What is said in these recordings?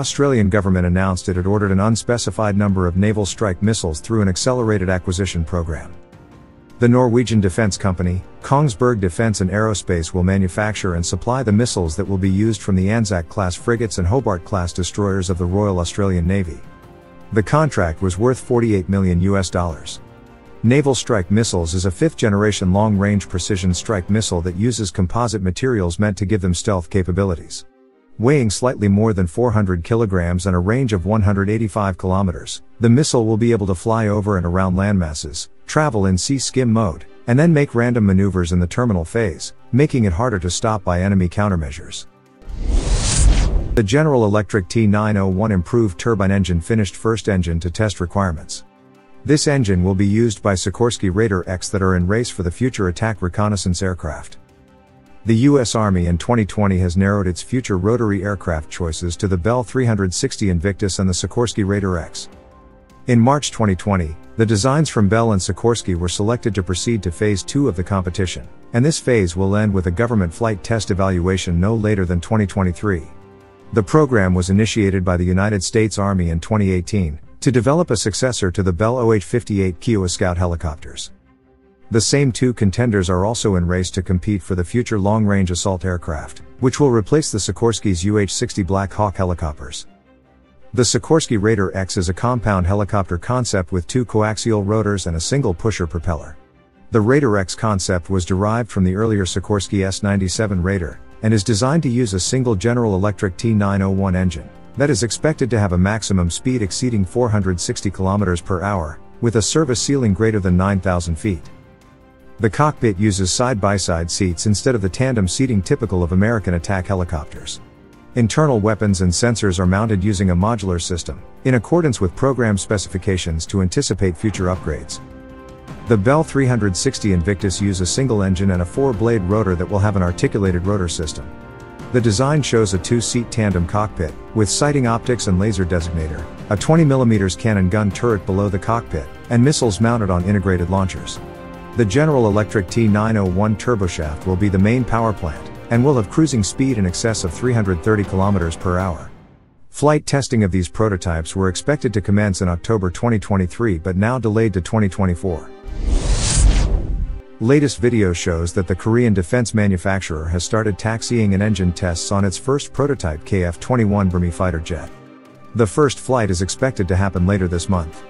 Australian government announced it had ordered an unspecified number of naval strike missiles through an accelerated acquisition program. The Norwegian defense company, Kongsberg Defence and Aerospace will manufacture and supply the missiles that will be used from the Anzac class frigates and Hobart class destroyers of the Royal Australian Navy. The contract was worth 48 million US dollars. Naval Strike Missiles is a fifth generation long range precision strike missile that uses composite materials meant to give them stealth capabilities. Weighing slightly more than 400 kilograms and a range of 185 kilometers, the missile will be able to fly over and around landmasses, travel in sea skim mode, and then make random maneuvers in the terminal phase, making it harder to stop by enemy countermeasures. The General Electric T901 improved turbine engine finished first engine to test requirements. This engine will be used by Sikorsky Raider X that are in race for the future attack reconnaissance aircraft. The U.S. Army in 2020 has narrowed its future rotary aircraft choices to the Bell 360 Invictus and the Sikorsky Raider X. In March 2020, the designs from Bell and Sikorsky were selected to proceed to phase 2 of the competition, and this phase will end with a government flight test evaluation no later than 2023. The program was initiated by the United States Army in 2018 to develop a successor to the Bell OH-58 Kiowa Scout helicopters. The same two contenders are also in race to compete for the future long-range assault aircraft, which will replace the Sikorsky's UH-60 Black Hawk helicopters. The Sikorsky Raider X is a compound helicopter concept with two coaxial rotors and a single pusher propeller. The Raider X concept was derived from the earlier Sikorsky S-97 Raider, and is designed to use a single General Electric T901 engine, that is expected to have a maximum speed exceeding 460 km per hour, with a service ceiling greater than 9,000 feet. The cockpit uses side-by-side seats instead of the tandem seating typical of American attack helicopters. Internal weapons and sensors are mounted using a modular system, in accordance with program specifications to anticipate future upgrades. The Bell 360 Invictus use a single engine and a four-blade rotor that will have an articulated rotor system. The design shows a two-seat tandem cockpit, with sighting optics and laser designator, a 20mm cannon gun turret below the cockpit, and missiles mounted on integrated launchers. The General Electric T901 turboshaft will be the main power plant, and will have cruising speed in excess of 330 km per hour. Flight testing of these prototypes were expected to commence in October 2023 but now delayed to 2024. Latest video shows that the Korean defense manufacturer has started taxiing and engine tests on its first prototype KF-21 Boramae fighter jet. The first flight is expected to happen later this month.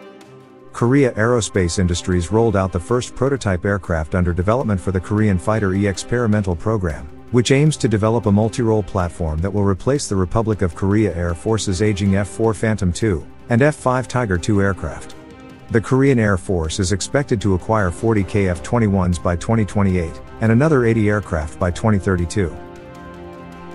Korea Aerospace Industries rolled out the first prototype aircraft under development for the Korean Fighter E experimental program, which aims to develop a multi-role platform that will replace the Republic of Korea Air Force's aging F-4 Phantom II and F-5 Tiger II aircraft. The Korean Air Force is expected to acquire 40 KF-21s by 2028 and another 80 aircraft by 2032.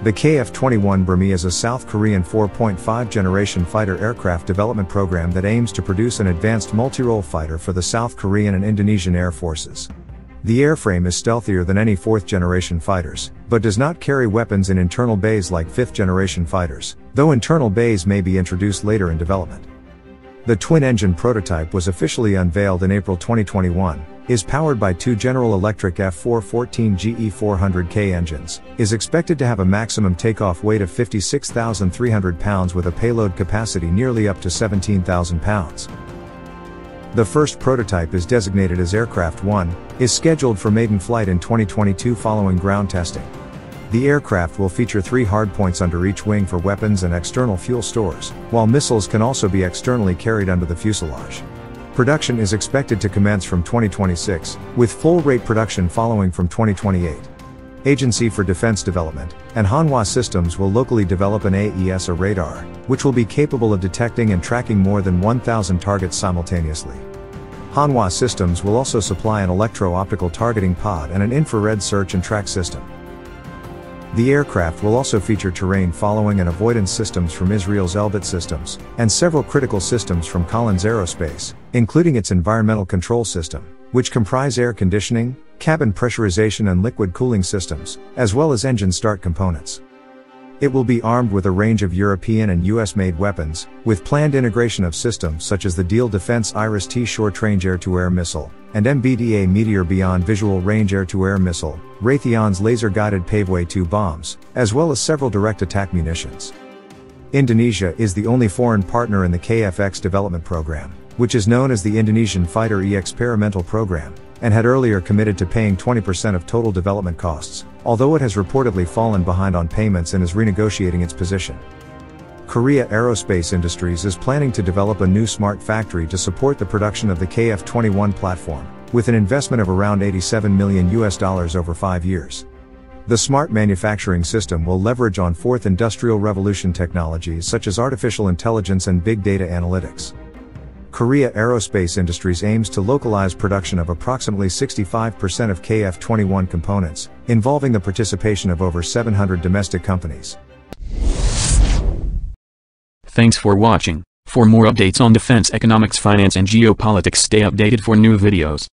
The KF-21 Boramae is a South Korean 4.5 generation fighter aircraft development program that aims to produce an advanced multi-role fighter for the South Korean and Indonesian air forces. The airframe is stealthier than any fourth generation fighters, but does not carry weapons in internal bays like fifth generation fighters, though internal bays may be introduced later in development. The twin-engine prototype was officially unveiled in April 2021, is powered by two General Electric F414 GE400K engines, is expected to have a maximum takeoff weight of 56,300 pounds with a payload capacity nearly up to 17,000 pounds. The first prototype is designated as Aircraft 1, is scheduled for maiden flight in 2022 following ground testing. The aircraft will feature three hardpoints under each wing for weapons and external fuel stores, while missiles can also be externally carried under the fuselage. Production is expected to commence from 2026, with full rate production following from 2028. Agency for Defense Development, and Hanwha Systems will locally develop an AESA radar, which will be capable of detecting and tracking more than 1,000 targets simultaneously. Hanwha Systems will also supply an electro-optical targeting pod and an infrared search and track system. The aircraft will also feature terrain following and avoidance systems from Israel's Elbit Systems, and several critical systems from Collins Aerospace, including its environmental control system, which comprise air conditioning, cabin pressurization and liquid cooling systems, as well as engine start components. It will be armed with a range of European and US made weapons, with planned integration of systems such as the Diehl Defense Iris T short range air to air missile, and MBDA Meteor Beyond Visual Range Air to Air Missile, Raytheon's laser guided Paveway 2 bombs, as well as several direct attack munitions. Indonesia is the only foreign partner in the KFX development program, which is known as the Indonesian Fighter E Experimental Program, and had earlier committed to paying 20% of total development costs, although it has reportedly fallen behind on payments and is renegotiating its position. Korea Aerospace Industries is planning to develop a new smart factory to support the production of the KF-21 platform, with an investment of around 87 million US dollars over 5 years. The smart manufacturing system will leverage on fourth industrial revolution technologies such as artificial intelligence and big data analytics. Korea Aerospace Industries aims to localize production of approximately 65% of KF-21 components, involving the participation of over 700 domestic companies. Thanks for watching. For more updates on defense economics finance and geopolitics stay updated for new videos.